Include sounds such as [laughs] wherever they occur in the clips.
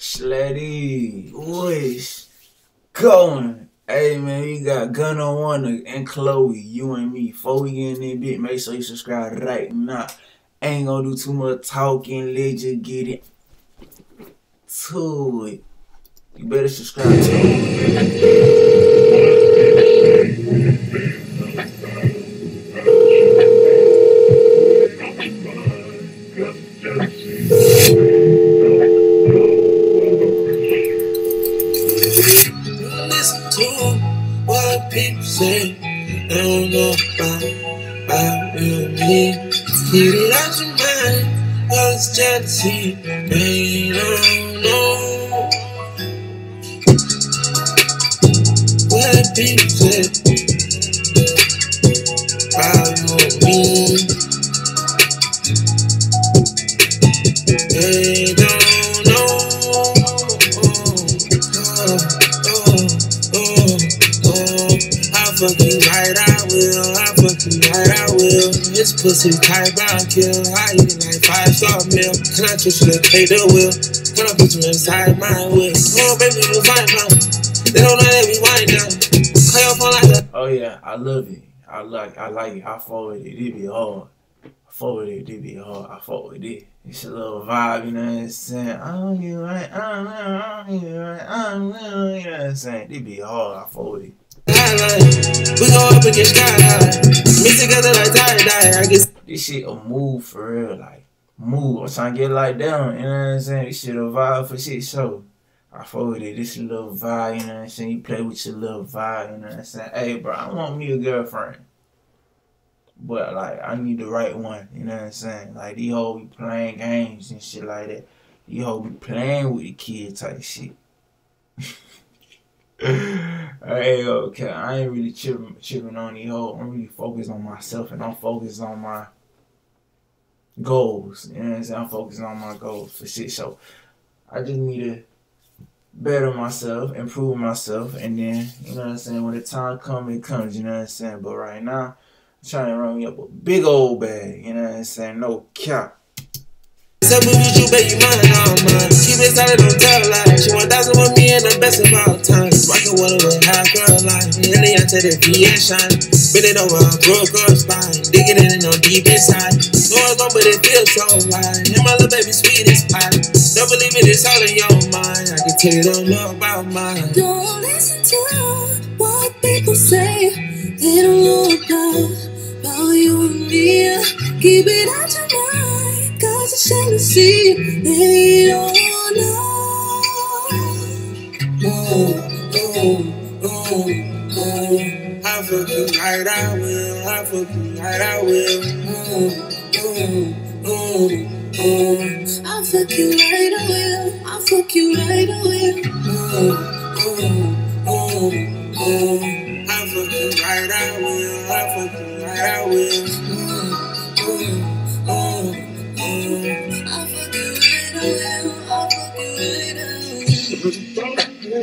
Sletty, wish, going. Hey man, we got Gunna One and Chlöe, you and me. Before we get in there bit, make sure you subscribe right now. Ain't gonna do too much talking, let you get it to it. You better subscribe to it. People say I don't know about, about you me. It out your mind, cause jealousy, they don't know. What people say about you me. They fuck you right, I will. I fuck you right, I will. This pussy tight, brown kill. I eat it like five star meal. Can I twist you to take the wheel? Can I put you inside my wheel? Oh, baby, you. They don't know wind down. Phone like that. Oh, yeah, I love it. I like I like it. I forward it. It be hard. I forward it. It be hard. I forward it. It's a little vibe, you know what I'm saying? I'm you right, I'm you right, I'm you know what I'm saying? It be hard. I forward it. We go up against sky high. Mix together like tie dye. I guess this shit a move for real, like move. I'm trying to get like down, you know what I'm saying? This shit a vibe for shit show. I forward it, this little vibe, you know what I'm saying? You play with your little vibe, you know what I'm saying? Hey bro, I want me a girlfriend. But like I need the right one, you know what I'm saying? Like these hoes be playing games and shit like that. These hoes be playing with the kids type shit. [laughs] hey, okay, I ain't really chipping, chipping on the whole. I'm really focused on myself and I'm focused on my goals. You know what I'm saying? I'm focused on my goals for shit. So I just need to better myself, improve myself, and then, you know what I'm saying? When the time comes, it comes, you know what I'm saying? But right now, I'm trying to run me up a big old bag, you know what I'm saying? No cap. Tell me with you, baby, mine, all mine. Keep it solid, don't tell lies. She 1000 with me and the best of all time. Rockin' water with half girl line. Really, I tell the V and shine. Bend it over, broke her spine. Digging in on deep inside. No, it's long, but it feels so right. And my little baby sweet as pie. Don't believe it, it's all in your mind. I can tell you don't know about mine. Don't listen to what people say. They don't know about, about you and me. Keep it out your. Cause it's shame to they don't know. Oh, oh, oh, oh. I fuck you right, I will. I fuck you right, I will. Oh, oh, oh, oh. I fuck you right, I will. I fuck you right, I will. Oh, oh, oh, oh. I'll fuck you right, I will. I fuck you right, I will. Oh, oh, oh. Oh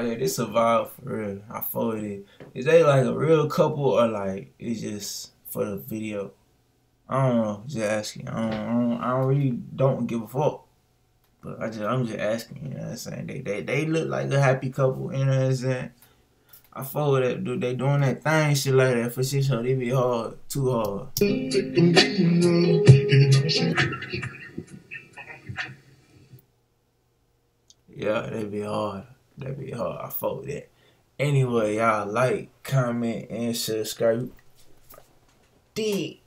yeah, this a vibe for real. I followed it. Is they like a real couple or like it's just for the video? I don't know. Just asking. I don't, I don't, I don't really don't give a fuck. But I just I'm just asking. You know what I'm saying? They they they look like a happy couple. You know what I'm saying? I follow that dude. They doing that thing, shit like that for shit, so they be hard, too hard. Yeah, they be hard. They be hard. I follow that. Anyway, y'all like, comment, and subscribe. D.